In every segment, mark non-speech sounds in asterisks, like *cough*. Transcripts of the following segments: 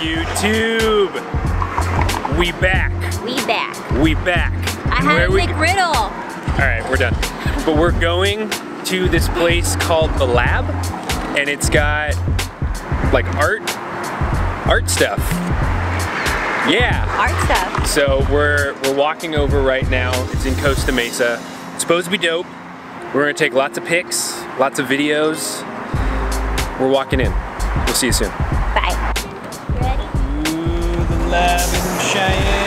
YouTube? We back. We back. We back. I had a McGriddle. All right, we're done. But we're going to this place called the Lab, and it's got like art, art stuff. Yeah. Art stuff. So we're we're walking over right now. It's in Costa Mesa. It's supposed to be dope. We're gonna take lots of pics, lots of videos. We're walking in. We'll see you soon. Bye. You ready? Ooh, the lab in Cheyenne.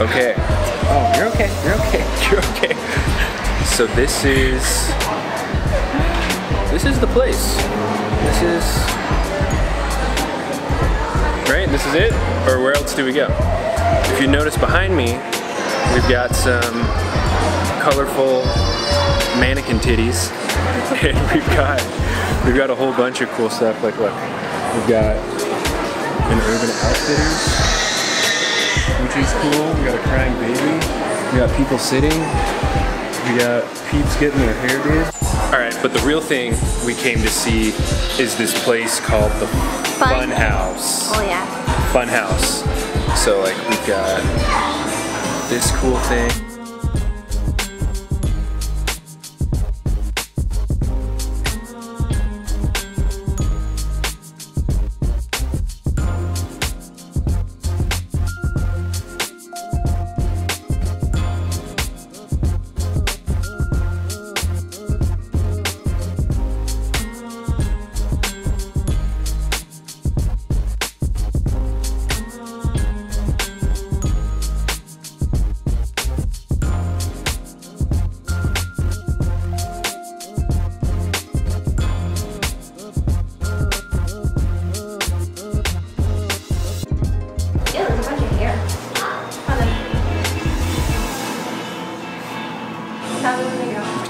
Okay. Oh, you're okay. You're okay. *laughs* You're okay. So this is this is the place. This is right. This is it. Or where else do we go? If you notice behind me, we've got some colorful mannequin titties, *laughs* and we've got we've got a whole bunch of cool stuff. Like look, we've got an Urban Outfitters which is cool. We got a crying baby. We got people sitting. We got peeps getting their hair did. All right, but the real thing we came to see is this place called the Fun, Fun. House. Oh yeah. Fun House. So like we've got this cool thing.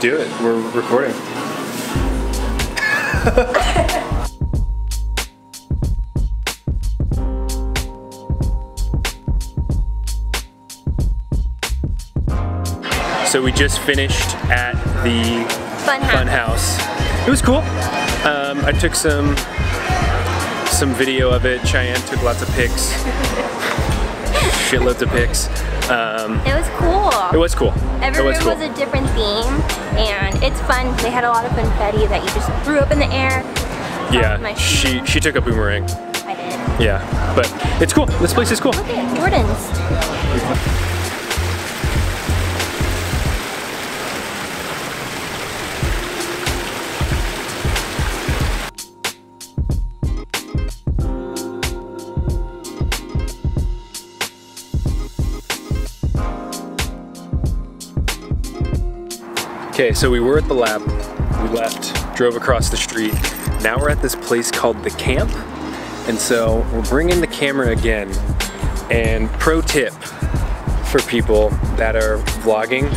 Do it. We're recording. *laughs* So we just finished at the Fun house. fun house. It was cool. Um, I took some some video of it. Cheyenne took lots of pics. *laughs* Shitloads of pics. Um, It was cool. it was cool. Every it was room cool. was a different theme, and it's fun. They had a lot of confetti that you just threw up in the air. yeah, she she took a boomerang. I did. Yeah, but it's cool. This place is cool. Look at Jordan's. Okay, so we were at the lab. We left, drove across the street. Now we're at this place called the Camp, and so we're bringing the camera again. And pro tip for people that are vlogging,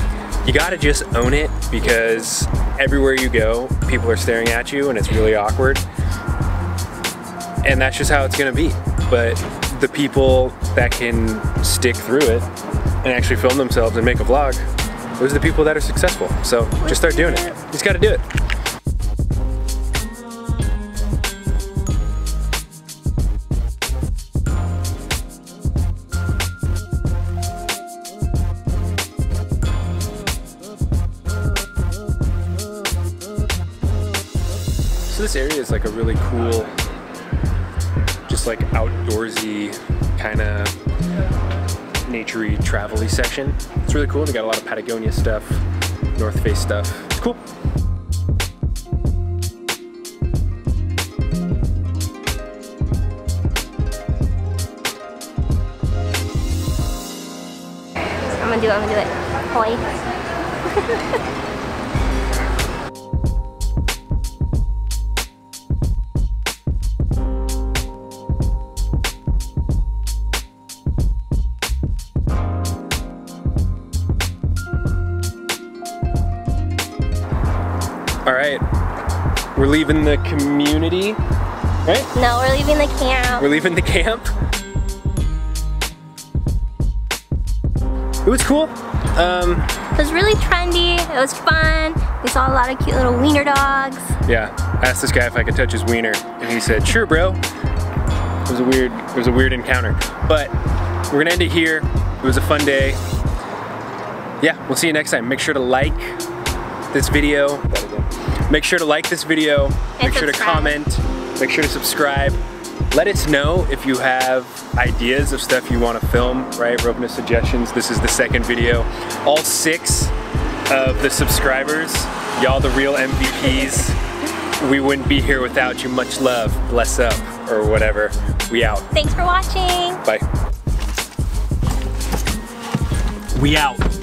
you gotta just own it because everywhere you go, people are staring at you and it's really awkward. And that's just how it's gonna be. But the people that can stick through it and actually film themselves and make a vlog, those are the people that are successful. So just start doing it. You just gotta do it. So this area is like a really cool, just like outdoorsy kind of naturey travel-y section. It's really cool. They got a lot of Patagonia stuff, North Face stuff. It's cool. I'm gonna do it. I'm gonna do it. Hoi. *laughs* All right, we're leaving the community, right? No, we're leaving the camp. We're leaving the camp. it was cool. Um, It was really trendy. It was fun. We saw a lot of cute little wiener dogs. yeah, I asked this guy if I could touch his wiener, and he said, "Sure, bro." It was a weird, it was a weird encounter, but we're gonna end it here. It was a fun day. Yeah, we'll see you next time. Make sure to like this video. Make sure to like this video. And Make sure to comment. Make sure to subscribe. Let us know if you have ideas of stuff you want to film, right? Ropna suggestions. This is the second video. All six of the subscribers, y'all the real MVPs. We wouldn't be here without you. Much love. Bless up or whatever. We out. Thanks for watching. Bye. We out.